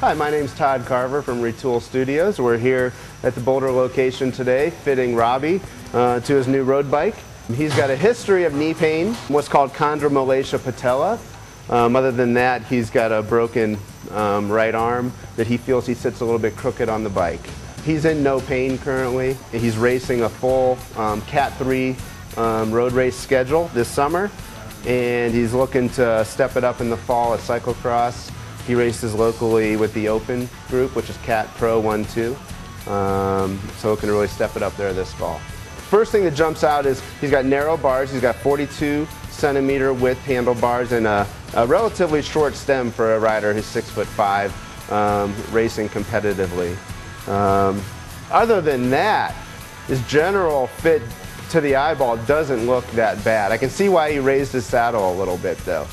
Hi, my name's Todd Carver from Retul Studios. We're here at the Boulder location today fitting Robbie uh, to his new road bike. He's got a history of knee pain, what's called chondromalacia patella. Um, other than that, he's got a broken um, right arm that he feels he sits a little bit crooked on the bike. He's in no pain currently. He's racing a full um, Cat 3 um, road race schedule this summer, and he's looking to step it up in the fall at cyclocross. He races locally with the Open group, which is Cat Pro 1-2. Um, so he can really step it up there this fall. First thing that jumps out is he's got narrow bars. He's got 42 centimeter width handlebars and a, a relatively short stem for a rider who's six foot five, um, racing competitively. Um, other than that, his general fit to the eyeball doesn't look that bad. I can see why he raised his saddle a little bit though.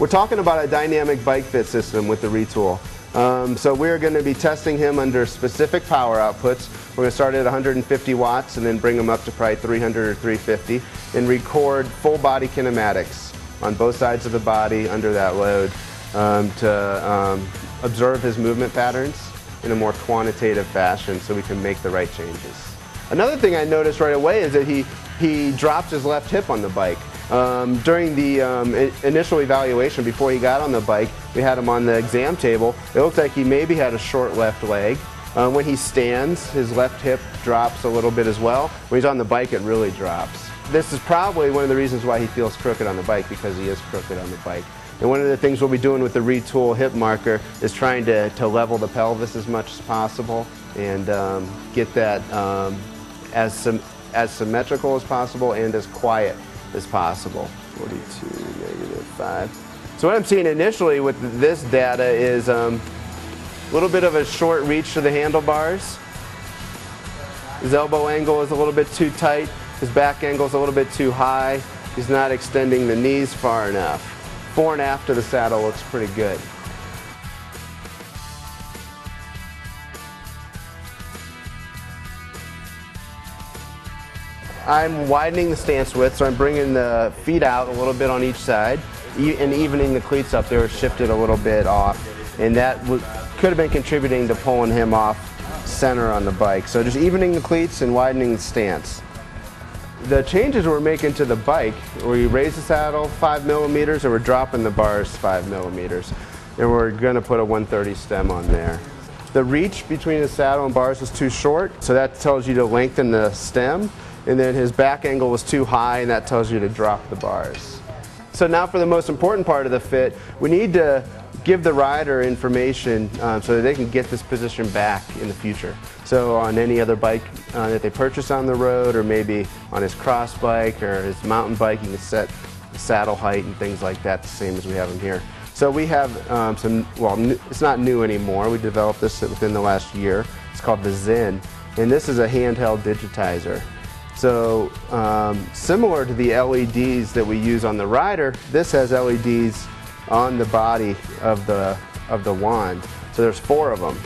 We're talking about a dynamic bike fit system with the Retul. Um, so we're going to be testing him under specific power outputs. We're going to start at 150 watts and then bring him up to probably 300 or 350 and record full body kinematics on both sides of the body under that load um, to um, observe his movement patterns in a more quantitative fashion so we can make the right changes. Another thing I noticed right away is that he, he dropped his left hip on the bike. Um, during the um, initial evaluation before he got on the bike, we had him on the exam table. It looked like he maybe had a short left leg. Uh, when he stands, his left hip drops a little bit as well. When he's on the bike, it really drops. This is probably one of the reasons why he feels crooked on the bike because he is crooked on the bike. And one of the things we'll be doing with the Retul hip marker is trying to, to level the pelvis as much as possible and um, get that um, as, as symmetrical as possible and as quiet as possible. 42, negative 5. So what I'm seeing initially with this data is um, a little bit of a short reach to the handlebars. His elbow angle is a little bit too tight. His back angle is a little bit too high. He's not extending the knees far enough. Before and after the saddle looks pretty good. I'm widening the stance width, so I'm bringing the feet out a little bit on each side and evening the cleats up. They were shifted a little bit off, and that could have been contributing to pulling him off center on the bike. So just evening the cleats and widening the stance. The changes we're making to the bike, we raise the saddle five millimeters and we're dropping the bars five millimeters. And we're gonna put a 130 stem on there. The reach between the saddle and bars is too short, so that tells you to lengthen the stem and then his back angle was too high and that tells you to drop the bars. So now for the most important part of the fit, we need to give the rider information um, so that they can get this position back in the future. So on any other bike uh, that they purchase on the road or maybe on his cross bike or his mountain bike, you can set the saddle height and things like that the same as we have them here. So we have um, some, well, it's not new anymore. We developed this within the last year. It's called the Zin. And this is a handheld digitizer. So um, similar to the LEDs that we use on the rider, this has LEDs on the body of the, of the wand. So there's four of them.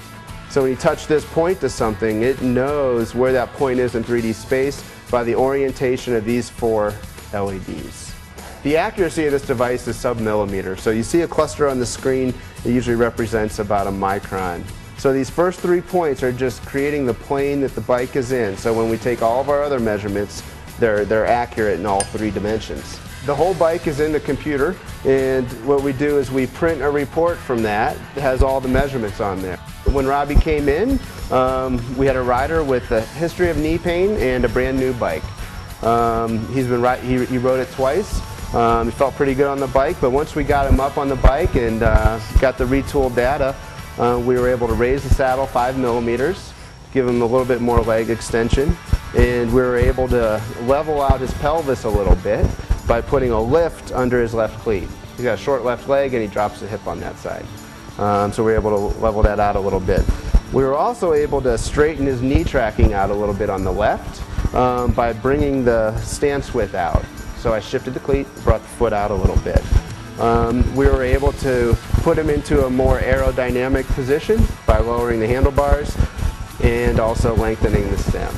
So when you touch this point to something, it knows where that point is in 3D space by the orientation of these four LEDs. The accuracy of this device is sub-millimeter. So you see a cluster on the screen, it usually represents about a micron. So these first three points are just creating the plane that the bike is in. So when we take all of our other measurements, they're, they're accurate in all three dimensions. The whole bike is in the computer and what we do is we print a report from that. It has all the measurements on there. When Robbie came in, um, we had a rider with a history of knee pain and a brand new bike. Um, he's been he, he rode it twice. Um, he felt pretty good on the bike, but once we got him up on the bike and uh, got the retooled data, uh, we were able to raise the saddle five millimeters, give him a little bit more leg extension, and we were able to level out his pelvis a little bit by putting a lift under his left cleat. He's got a short left leg and he drops the hip on that side. Um, so we were able to level that out a little bit. We were also able to straighten his knee tracking out a little bit on the left um, by bringing the stance width out. So I shifted the cleat, brought the foot out a little bit. Um, we were able to put him into a more aerodynamic position by lowering the handlebars and also lengthening the stem.